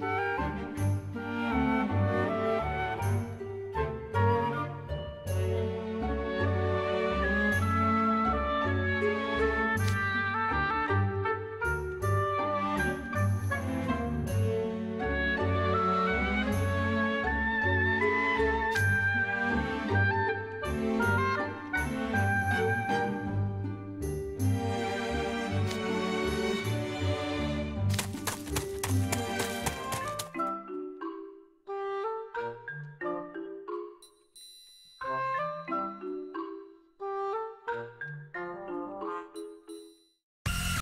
Podcast.